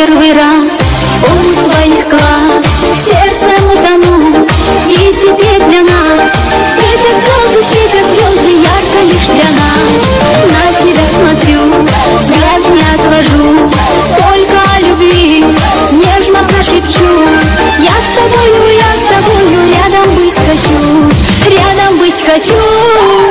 первый раз. Он твоих глаз сердцем утонул И теперь для нас Светят звезды, светят звезды ярко лишь для нас. На тебя смотрю, взгляд не отвожу Только о любви нежно прошепчу. Я с тобою, я с тобою рядом быть хочу Рядом быть хочу.